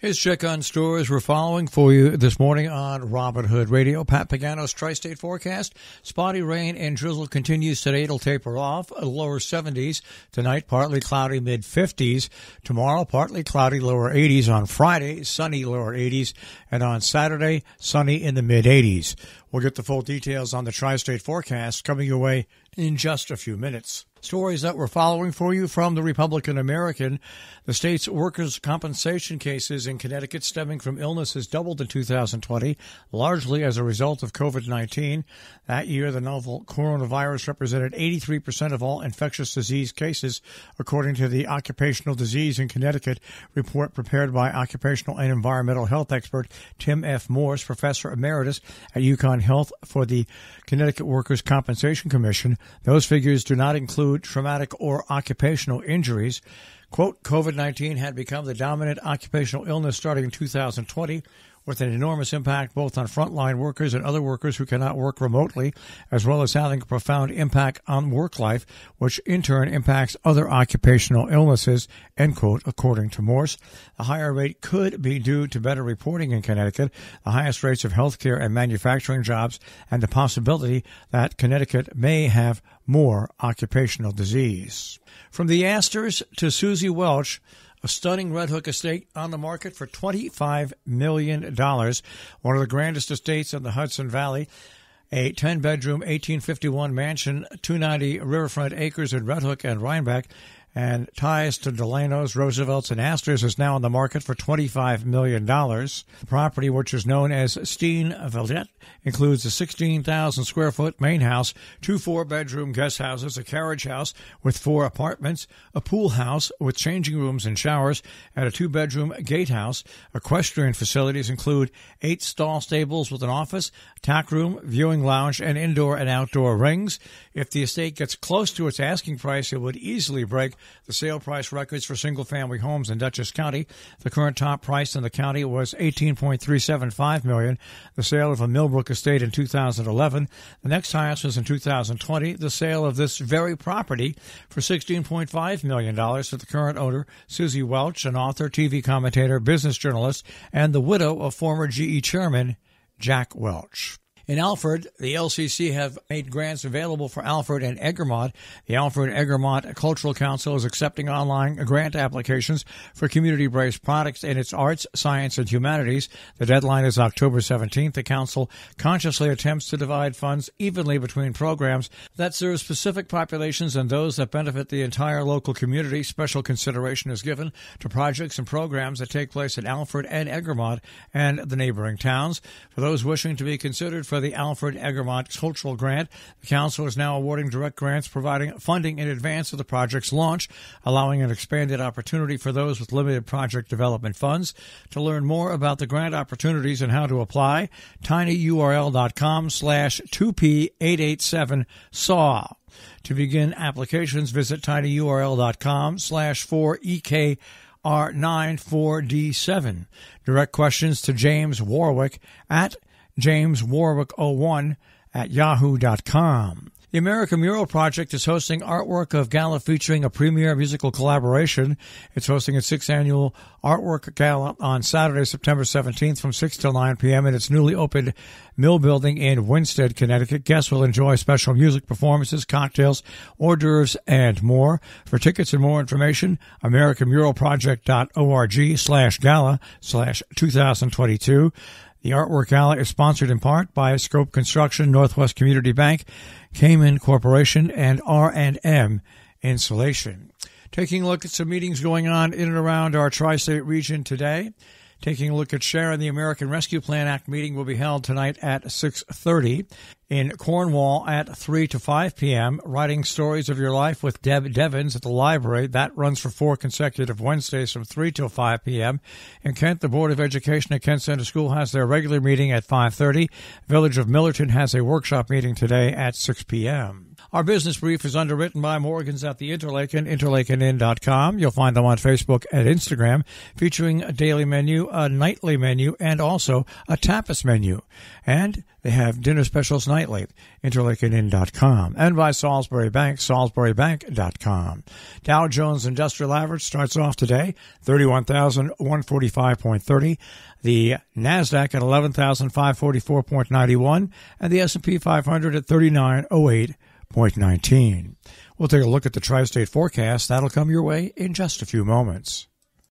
Here's check on stores we're following for you this morning on Robin Hood Radio. Pat Pagano's tri-state forecast. Spotty rain and drizzle continues today. It'll taper off. Lower 70s. Tonight, partly cloudy, mid 50s. Tomorrow, partly cloudy, lower 80s. On Friday, sunny, lower 80s. And on Saturday, sunny in the mid 80s. We'll get the full details on the tri-state forecast coming your way in just a few minutes. Stories that we're following for you from the Republican American. The state's workers' compensation cases in Connecticut stemming from illnesses doubled in 2020, largely as a result of COVID 19. That year, the novel coronavirus represented 83% of all infectious disease cases, according to the Occupational Disease in Connecticut report prepared by occupational and environmental health expert Tim F. Morse, professor emeritus at UConn Health for the Connecticut Workers' Compensation Commission. Those figures do not include traumatic or occupational injuries. Quote, COVID 19 had become the dominant occupational illness starting in 2020 with an enormous impact both on frontline workers and other workers who cannot work remotely, as well as having a profound impact on work life, which in turn impacts other occupational illnesses, end quote, according to Morse. The higher rate could be due to better reporting in Connecticut, the highest rates of healthcare and manufacturing jobs, and the possibility that Connecticut may have more occupational disease. From the Astors to Suzy Welch, a stunning Red Hook estate on the market for $25 million. One of the grandest estates in the Hudson Valley. A 10 bedroom, 1851 mansion, 290 riverfront acres in Red Hook and Rhinebeck and ties to Delano's, Roosevelt's, and Astor's is now on the market for $25 million. The property, which is known as Steen Valetje, includes a 16,000 square foot main house, two four bedroom guest houses, a carriage house with four apartments, a pool house with changing rooms and showers, and a two bedroom gatehouse. Equestrian facilities include eight stall stables with an office, tack room, viewing lounge, and indoor and outdoor rings. If the estate gets close to its asking price, it would easily break the sale price records for single family homes in Dutchess County. The current top price in the county was 18.375 million. The sale of a Millbrook estate in 2011. The next highest was in 2020. The sale of this very property for 16.5 million dollars to the current owner, Suzy Welch, an author, TV commentator, business journalist, and the widow of former GE chairman Jack Welch. In Alford, the LCC have made grants available for Alford and Egremont. The Alford Egremont Cultural Council is accepting online grant applications for community-based products in its arts, science, and humanities. The deadline is October 17th. The council consciously attempts to divide funds evenly between programs that serve specific populations and those that benefit the entire local community. Special consideration is given to projects and programs that take place in Alford and Egremont and the neighboring towns. For those wishing to be considered for the Alford Egremont Cultural Grant. The Council is now awarding direct grants providing funding in advance of the project's launch, allowing an expanded opportunity for those with limited project development funds. To learn more about the grant opportunities and how to apply, tinyurl.com slash 2p887SAW. To begin applications, visit tinyurl.com slash 4EK R94D7. Direct questions to James Warwick at James Warwick01 at yahoo.com. The American Mural Project is hosting artwork of gala featuring a premier musical collaboration. It's hosting its sixth annual artwork gala on Saturday, September 17th from 6 till 9 p.m. in its newly opened Mill Building in Winsted, Connecticut. Guests will enjoy special music performances, cocktails, hors d'oeuvres, and more. For tickets and more information, americanmuralproject.org slash gala slash 2022. The artwork gala is sponsored in part by Scope Construction, Northwest Community Bank, Kaman Corporation, and R&M Insulation. Taking a look at some meetings going on in and around our tri-state region today. Taking a look at Sharon, the American Rescue Plan Act meeting will be held tonight at 6:30 in Cornwall at 3 to 5 p.m. Writing Stories of Your Life with Deb Devins at the library. That runs for four consecutive Wednesdays from 3 till 5 p.m. In Kent, the Board of Education at Kent Center School has their regular meeting at 5:30. Village of Millerton has a workshop meeting today at 6 p.m. Our business brief is underwritten by Morgans at the Interlaken, interlakeninn.com. You'll find them on Facebook and Instagram, featuring a daily menu, a nightly menu, and also a tapas menu. And They have dinner specials nightly. Interlakeninn.com. And by Salisbury Bank, salisburybank.com. Dow Jones Industrial Average starts off today, 31,145.30. The NASDAQ at 11,544.91. And the S&P 500 at 3908.19. We'll take a look at the tri-state forecast. That'll come your way in just a few moments.